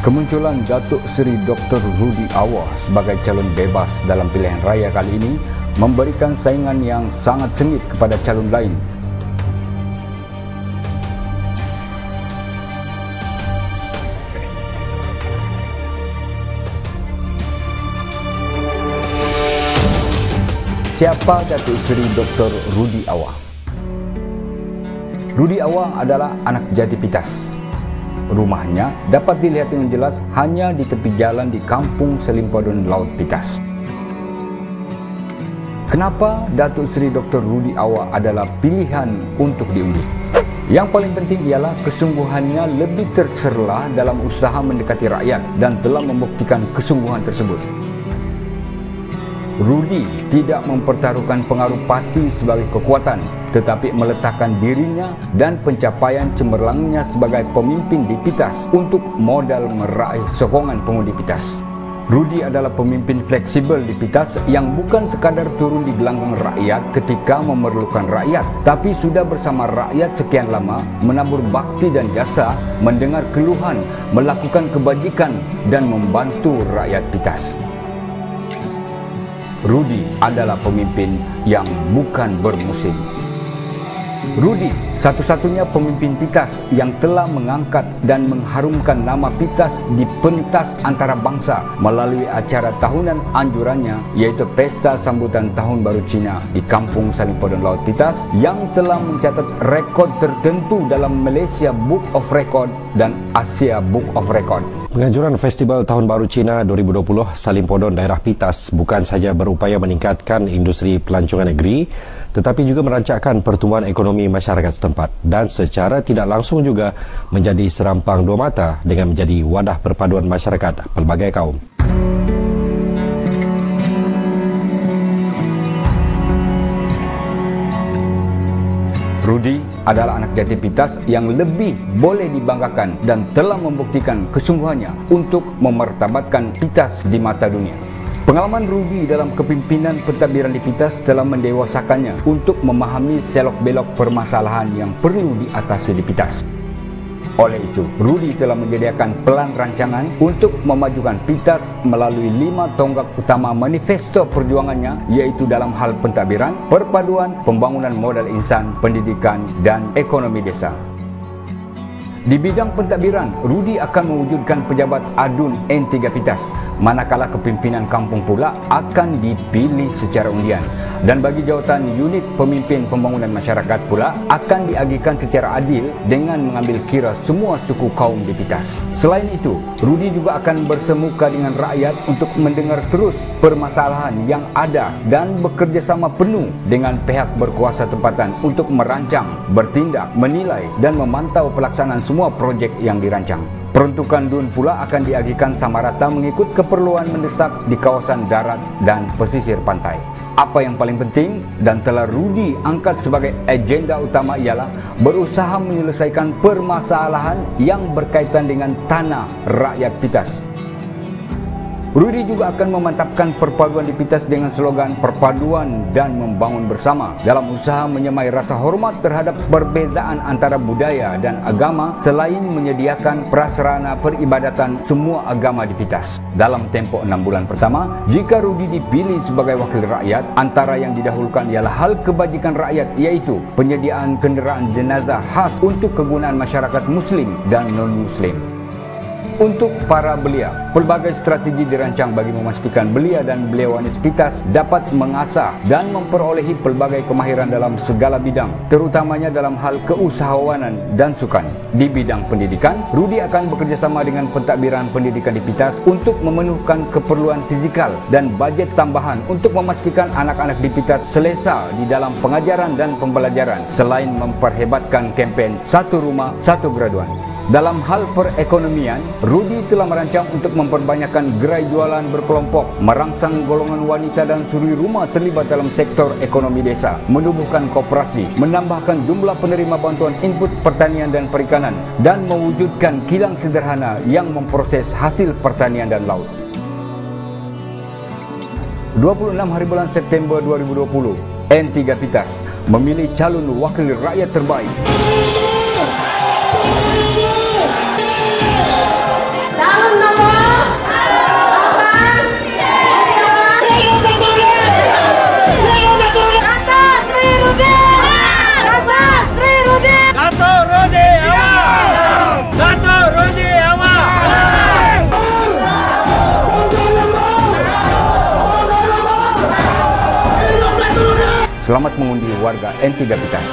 Kemunculan Datuk Seri Dr. Rudi Awar sebagai calon bebas dalam pilihan raya kali ini memberikan saingan yang sangat sengit kepada calon lain. Siapa Datuk Seri Dr. Rudi Awar? Rudi Awar adalah anak jati pitas rumahnya dapat dilihat dengan jelas hanya di tepi jalan di kampung Selimpadun Laut Pitas. Kenapa Datuk Seri Dr. Rudi Awak adalah pilihan untuk diundi? Yang paling penting ialah kesungguhannya lebih terserlah dalam usaha mendekati rakyat dan telah membuktikan kesungguhan tersebut. Rudi tidak mempertaruhkan pengaruh parti sebagai kekuatan tetapi meletakkan dirinya dan pencapaian cemerlangnya sebagai pemimpin di Pitas untuk modal meraih sokongan pengundi Pitas. Rudi adalah pemimpin fleksibel di Pitas yang bukan sekadar turun di gelanggang rakyat ketika memerlukan rakyat tapi sudah bersama rakyat sekian lama menabur bakti dan jasa, mendengar keluhan, melakukan kebajikan dan membantu rakyat Pitas. Rudi adalah pemimpin yang bukan bermusim. Rudi, satu-satunya pemimpin Pitas yang telah mengangkat dan mengharumkan nama Pitas di pentas antara bangsa melalui acara tahunan anjurannya yaitu Pesta Sambutan Tahun Baru Cina di Kampung Salimpodon Laut Pitas yang telah mencatat rekod tertentu dalam Malaysia Book of Record dan Asia Book of Record. Penganjuran Festival Tahun Baru Cina 2020 Salimpodon Daerah Pitas bukan saja berupaya meningkatkan industri pelancongan negeri tetapi juga merancangkan pertumbuhan ekonomi masyarakat setempat dan secara tidak langsung juga menjadi serampang dua mata dengan menjadi wadah perpaduan masyarakat pelbagai kaum. Rudi adalah anak jati pitas yang lebih boleh dibanggakan dan telah membuktikan kesungguhannya untuk memertabatkan pitas di mata dunia. Pengalaman Rudi dalam kepimpinan pentadbiran di Pitas telah mendewasakannya untuk memahami selok-belok permasalahan yang perlu diatasi di Pitas. Oleh itu, Rudi telah menyediakan pelan rancangan untuk memajukan Pitas melalui lima tonggak utama manifesto perjuangannya iaitu dalam hal pentadbiran, perpaduan, pembangunan modal insan, pendidikan dan ekonomi desa. Di bidang pentadbiran, Rudi akan mewujudkan pejabat adun N3 Pitas manakala kepimpinan kampung pula akan dipilih secara undian dan bagi jawatan unit pemimpin pembangunan masyarakat pula akan diagihkan secara adil dengan mengambil kira semua suku kaum di Pitas. Selain itu, Rudi juga akan bersemuka dengan rakyat untuk mendengar terus permasalahan yang ada dan bekerjasama penuh dengan pihak berkuasa tempatan untuk merancang, bertindak, menilai dan memantau pelaksanaan semua projek yang dirancang. Peruntukan DUN pula akan diagihkan sama rata mengikut keperluan mendesak di kawasan darat dan pesisir pantai. Apa yang paling penting dan telah Rudi angkat sebagai agenda utama ialah berusaha menyelesaikan permasalahan yang berkaitan dengan tanah rakyat Pitas. Rudi juga akan memantapkan perpaduan di Pitas dengan slogan perpaduan dan membangun bersama dalam usaha menyemai rasa hormat terhadap perbezaan antara budaya dan agama selain menyediakan prasarana peribadatan semua agama di Pitas. Dalam tempoh enam bulan pertama, jika Rudi dipilih sebagai wakil rakyat, antara yang didahulukan ialah hal kebajikan rakyat iaitu penyediaan kenderaan jenazah khas untuk kegunaan masyarakat muslim dan non-muslim. Untuk para belia, pelbagai strategi dirancang bagi memastikan belia dan beliawanis pitas dapat mengasah dan memperolehi pelbagai kemahiran dalam segala bidang, terutamanya dalam hal keusahawanan dan sukan. Di bidang pendidikan, Rudi akan bekerjasama dengan pentadbiran pendidikan di Pitas untuk memenuhkan keperluan fizikal dan bajet tambahan untuk memastikan anak-anak di Pitas selesa di dalam pengajaran dan pembelajaran selain memperhebatkan kempen Satu Rumah, Satu Graduan. Dalam hal perekonomian, Rudi telah merancang untuk memperbanyakkan gerai jualan berkelompok, merangsang golongan wanita dan suri rumah terlibat dalam sektor ekonomi desa, menubuhkan koperasi, menambahkan jumlah penerima bantuan input pertanian dan perikanan, dan mewujudkan kilang sederhana yang memproses hasil pertanian dan laut. 26 hari bulan September 2020, N3 Pitas memilih calon wakil rakyat terbaik. Selamat mengundi warga Antiga Pitas.